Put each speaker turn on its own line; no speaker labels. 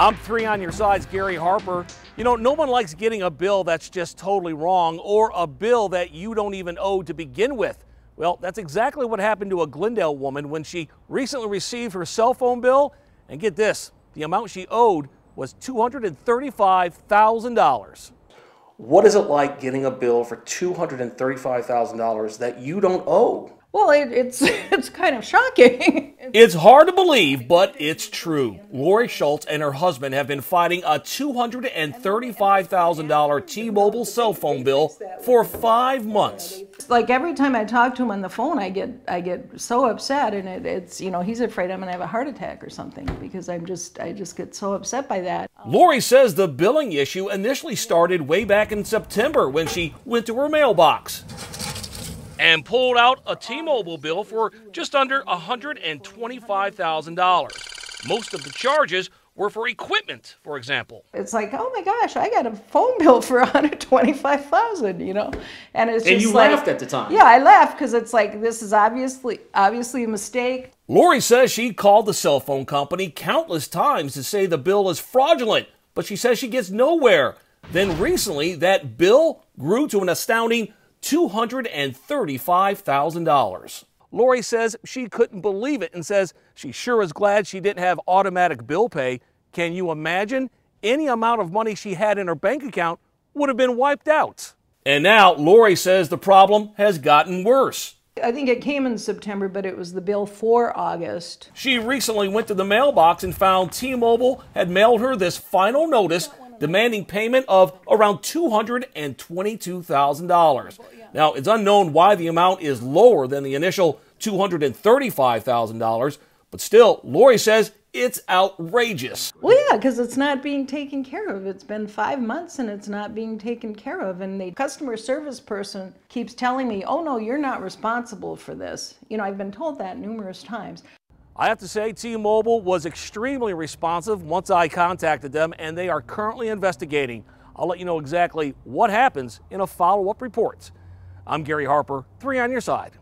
I'm three on your side's Gary Harper. You know, no one likes getting a bill that's just totally wrong or a bill that you don't even owe to begin with. Well, that's exactly what happened to a Glendale woman when she recently received her cell phone bill. And get this, the amount she owed was $235,000. What is it like getting a bill for $235,000 that you don't owe?
Well, it, it's it's kind of shocking.
It's hard to believe, but it's true. Laurie Schultz and her husband have been fighting a $235,000 T-Mobile cell phone bill for five months.
Like every time I talk to him on the phone, I get I get so upset, and it, it's you know he's afraid I'm gonna have a heart attack or something because I'm just I just get so upset by that.
Laurie says the billing issue initially started way back in September when she went to her mailbox and pulled out a T-Mobile bill for just under $125,000. Most of the charges were for equipment, for example.
It's like, oh my gosh, I got a phone bill for 125,000, you know, and it's
and
just
you
like,
laughed at the time.
Yeah, I laughed because it's like this is obviously obviously a mistake.
Laurie says she called the cell phone company countless times to say the bill is fraudulent, but she says she gets nowhere. Then recently, that bill grew to an astounding $235,000. Laurie says she couldn't believe it and says she sure is glad she didn't have automatic bill pay. Can you imagine? Any amount of money she had in her bank account would have been wiped out. And now Laurie says the problem has gotten worse.
I think it came in September, but it was the bill for August.
She recently went to the mailbox and found T Mobile had mailed her this final notice demanding payment of around $222,000. Now, it's unknown why the amount is lower than the initial $235,000, but still, Laurie says it's outrageous.
Well, yeah, because it's not being taken care of. It's been five months and it's not being taken care of. And the customer service person keeps telling me, oh, no, you're not responsible for this. You know, I've been told that numerous times.
I have to say, T Mobile was extremely responsive once I contacted them, and they are currently investigating. I'll let you know exactly what happens in a follow up report. I'm Gary Harper, three on your side.